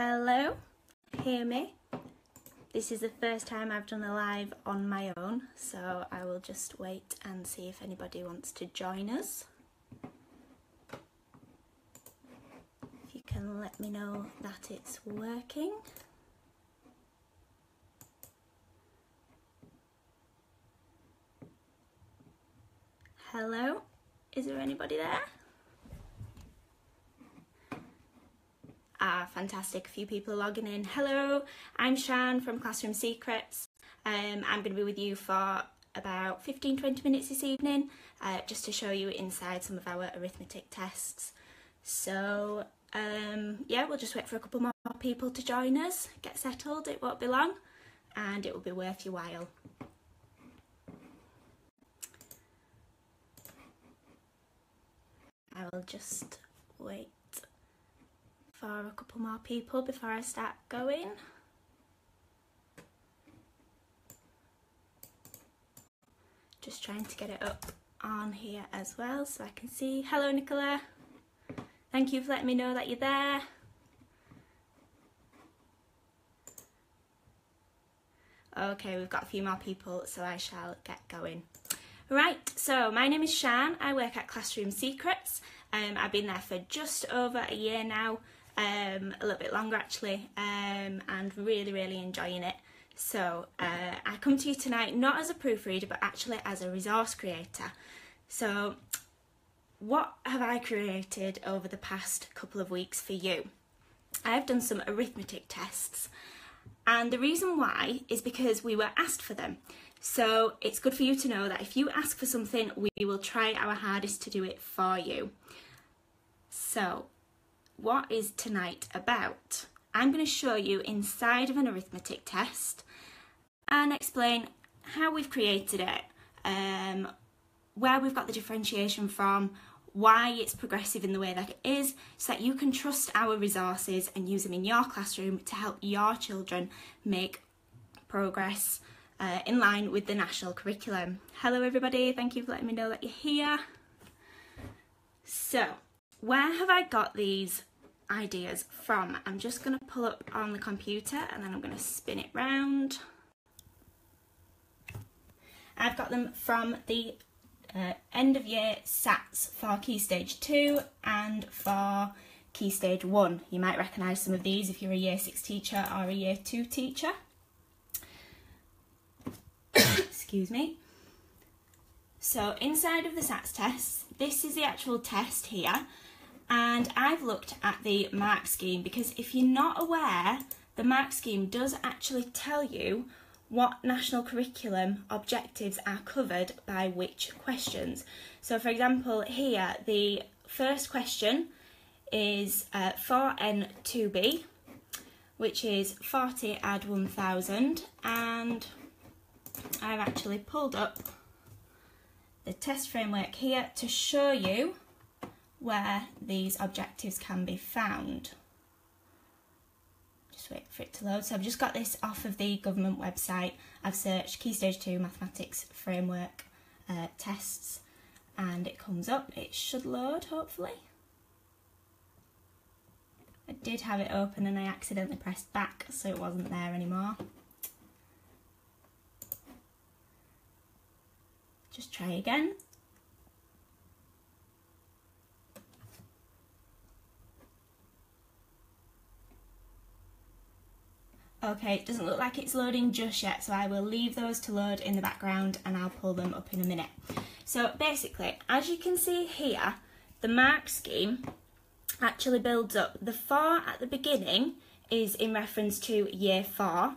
Hello, hear me? This is the first time I've done a live on my own, so I will just wait and see if anybody wants to join us. If you can let me know that it's working. Hello, is there anybody there? Fantastic. A few people logging in. Hello, I'm Shan from Classroom Secrets. Um, I'm going to be with you for about 15 20 minutes this evening uh, just to show you inside some of our arithmetic tests. So, um, yeah, we'll just wait for a couple more people to join us, get settled, it won't be long, and it will be worth your while. I will just wait for a couple more people before I start going. Just trying to get it up on here as well so I can see. Hello Nicola, thank you for letting me know that you're there. Okay, we've got a few more people, so I shall get going. Right, so my name is Shan. I work at Classroom Secrets. Um, I've been there for just over a year now, um, a little bit longer actually, um, and really, really enjoying it. So uh, I come to you tonight not as a proofreader, but actually as a resource creator. So what have I created over the past couple of weeks for you? I've done some arithmetic tests, and the reason why is because we were asked for them. So it's good for you to know that if you ask for something, we will try our hardest to do it for you. So, what is tonight about? I'm going to show you inside of an arithmetic test and explain how we've created it, um, where we've got the differentiation from, why it's progressive in the way that it is, so that you can trust our resources and use them in your classroom to help your children make progress uh, in line with the national curriculum. Hello everybody, thank you for letting me know that you're here. So, where have I got these ideas from? I'm just going to pull up on the computer and then I'm going to spin it round. I've got them from the uh, end of year SATs for Key Stage 2 and for Key Stage 1. You might recognise some of these if you're a Year 6 teacher or a Year 2 teacher. Excuse me. So inside of the SATs test, this is the actual test here. And I've looked at the mark scheme because if you're not aware, the mark scheme does actually tell you what national curriculum objectives are covered by which questions. So for example, here the first question is uh, 4N2B, which is 40 add 1000 and I've actually pulled up the test framework here to show you where these objectives can be found. Just wait for it to load. So I've just got this off of the government website. I've searched Key Stage 2 Mathematics Framework uh, tests and it comes up. It should load hopefully. I did have it open and I accidentally pressed back so it wasn't there anymore. Just try again. Okay, it doesn't look like it's loading just yet, so I will leave those to load in the background and I'll pull them up in a minute. So basically, as you can see here, the mark scheme actually builds up. The 4 at the beginning is in reference to year 4.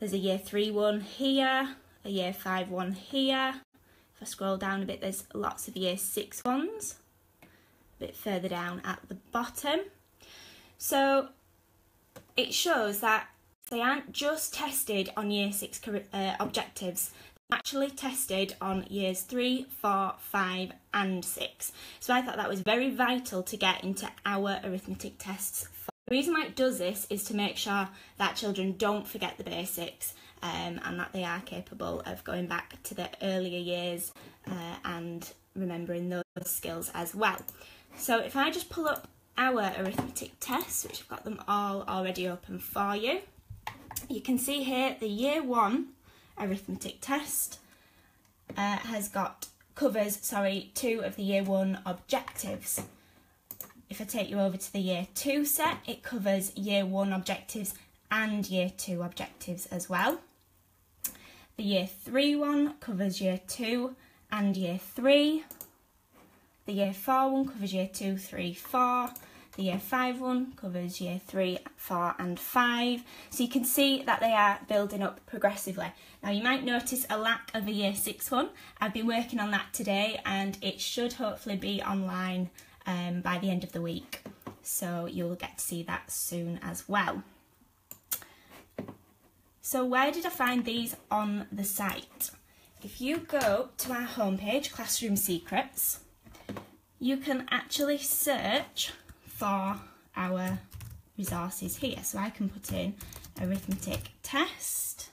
There's a year 3 one here, a year 5 one here, if I scroll down a bit, there's lots of year six ones, a bit further down at the bottom. So it shows that they aren't just tested on year six uh, objectives, they're actually tested on years three, four, five, and six. So I thought that was very vital to get into our arithmetic tests. The reason why it does this is to make sure that children don't forget the basics um, and that they are capable of going back to the earlier years uh, and remembering those skills as well. So if I just pull up our arithmetic tests, which I've got them all already open for you. You can see here the year one arithmetic test uh, has got covers, sorry, two of the year one objectives. If I take you over to the year two set, it covers year one objectives and year two objectives as well. The year three one covers year two and year three. The year four one covers year two, three, four. The year five one covers year three, four, and five. So you can see that they are building up progressively. Now you might notice a lack of a year six one. I've been working on that today and it should hopefully be online um, by the end of the week. So you'll get to see that soon as well. So where did I find these on the site? If you go to our homepage, Classroom Secrets, you can actually search for our resources here. So I can put in arithmetic test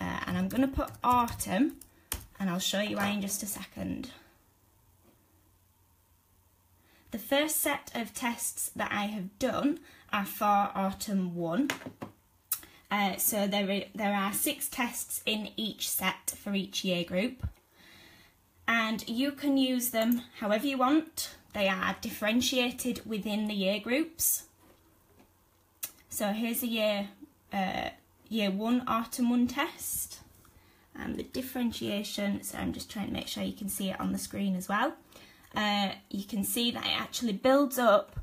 uh, and I'm going to put autumn and I'll show you why in just a second. The first set of tests that I have done are for autumn 1. Uh, so there, there are six tests in each set for each year group and you can use them however you want they are differentiated within the year groups. So here's a year, uh, year one autumn one test and the differentiation, so I'm just trying to make sure you can see it on the screen as well. Uh, you can see that it actually builds up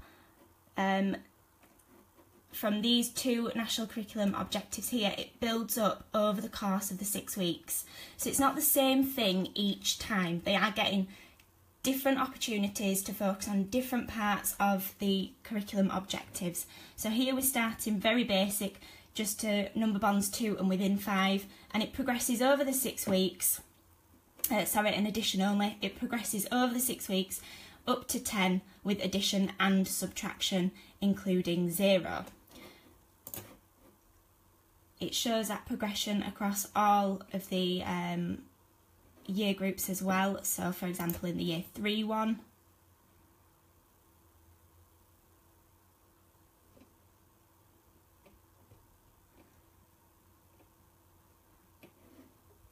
um, from these two national curriculum objectives here, it builds up over the course of the six weeks. So it's not the same thing each time. They are getting different opportunities to focus on different parts of the curriculum objectives. So here we're starting very basic, just to number bonds two and within five, and it progresses over the six weeks. Uh, sorry, an addition only. It progresses over the six weeks up to 10 with addition and subtraction, including zero. It shows that progression across all of the um, year groups as well. So for example in the year 3 one,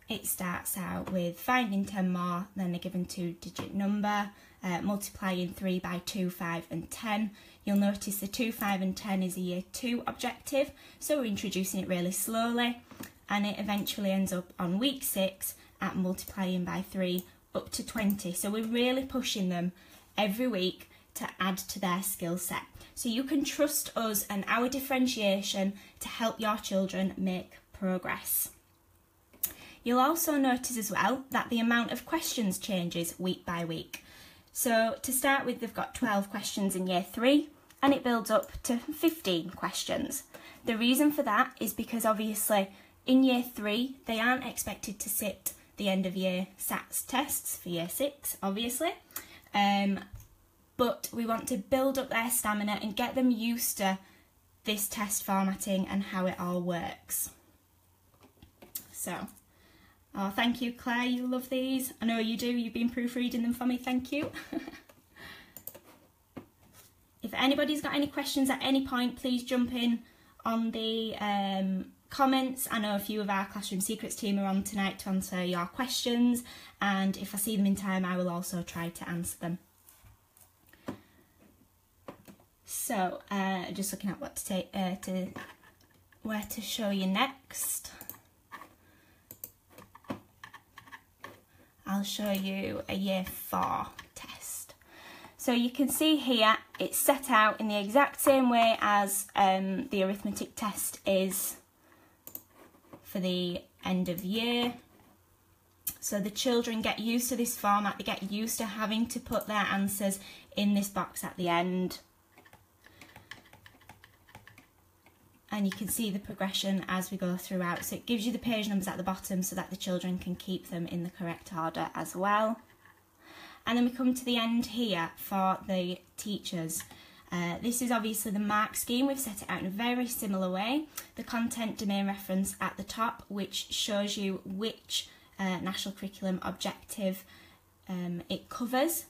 it starts out with finding 10 more, then a given two digit number, uh, multiplying 3 by 2, 5 and 10. You'll notice the 2, 5 and 10 is a year 2 objective, so we're introducing it really slowly and it eventually ends up on week 6 at multiplying by 3 up to 20. So we're really pushing them every week to add to their skill set. So you can trust us and our differentiation to help your children make progress. You'll also notice as well that the amount of questions changes week by week. So to start with, they've got 12 questions in year three and it builds up to 15 questions. The reason for that is because obviously in year three, they aren't expected to sit the end of year SATs tests for year six, obviously. Um, but we want to build up their stamina and get them used to this test formatting and how it all works. So, oh, thank you, Claire. You love these. I know you do. You've been proofreading them for me. Thank you. if anybody's got any questions at any point, please jump in on the um, comments. I know a few of our Classroom Secrets team are on tonight to answer your questions and if I see them in time I will also try to answer them. So, uh, just looking at what to take, uh, to where to show you next. I'll show you a year four test. So you can see here it's set out in the exact same way as um, the arithmetic test is for the end of year. So the children get used to this format, they get used to having to put their answers in this box at the end. And you can see the progression as we go throughout. So it gives you the page numbers at the bottom so that the children can keep them in the correct order as well. And then we come to the end here for the teachers. Uh, this is obviously the mark scheme. We've set it out in a very similar way. The content domain reference at the top, which shows you which uh, national curriculum objective um, it covers.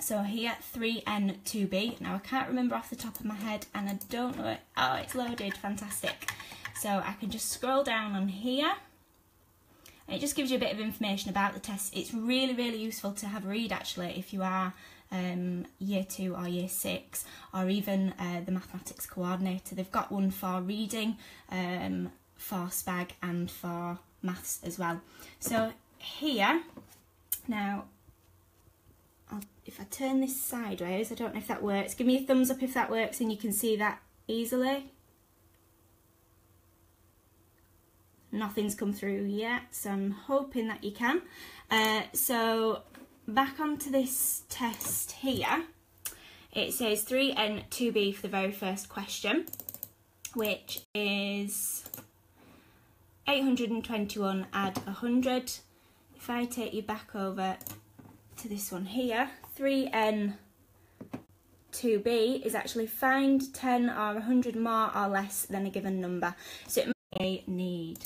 So here, 3N2B. Now I can't remember off the top of my head and I don't know it. Oh, it's loaded, fantastic. So I can just scroll down on here. And it just gives you a bit of information about the test. It's really, really useful to have a read actually if you are um, year two or year six or even uh, the mathematics coordinator. They've got one for reading, um, for SPAG and for maths as well. So here, now I'll, if I turn this sideways, I don't know if that works. Give me a thumbs up if that works and you can see that easily. Nothing's come through yet, so I'm hoping that you can. Uh, so back onto this test here, it says 3N 2B for the very first question, which is 821 add 100. If I take you back over to this one here, 3n 2b is actually find 10 or 100 more or less than a given number. So it may need.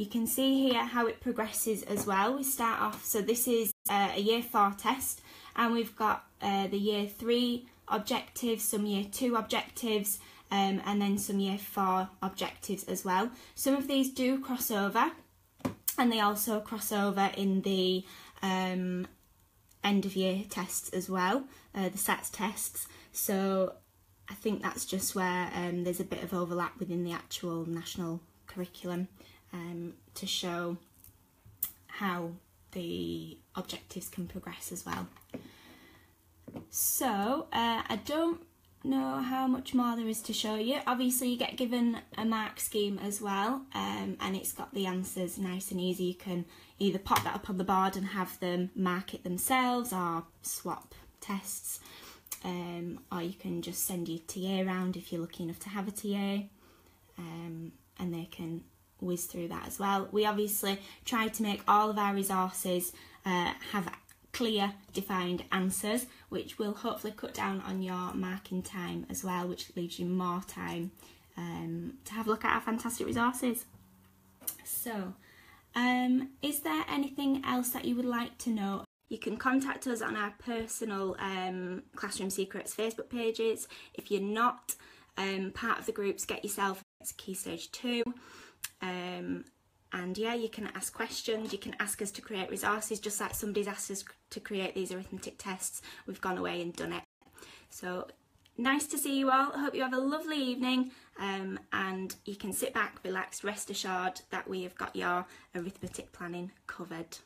You can see here how it progresses as well. We start off, so this is uh, a year four test and we've got uh, the year three objectives, some year two objectives, um, and then some year four objectives as well. Some of these do cross over and they also cross over in the um, end of year tests as well, uh, the SATs tests. So I think that's just where um, there's a bit of overlap within the actual national curriculum um, to show how the objectives can progress as well. So uh, I don't know how much more there is to show you. Obviously you get given a mark scheme as well um, and it's got the answers nice and easy. You can either pop that up on the board and have them mark it themselves or swap tests um, or you can just send your TA around if you're lucky enough to have a TA um, and they can whiz through that as well. We obviously try to make all of our resources uh, have clear defined answers which will hopefully cut down on your marking time as well which leaves you more time um, to have a look at our fantastic resources. So um, is there anything else that you would like to know? You can contact us on our personal um, Classroom Secrets Facebook pages. If you're not um, part of the groups, get yourself to Key Stage 2. Um, and yeah, you can ask questions, you can ask us to create resources, just like somebody's asked us to create these arithmetic tests. We've gone away and done it. So nice to see you all. I hope you have a lovely evening um, and you can sit back, relax, rest assured that we have got your arithmetic planning covered.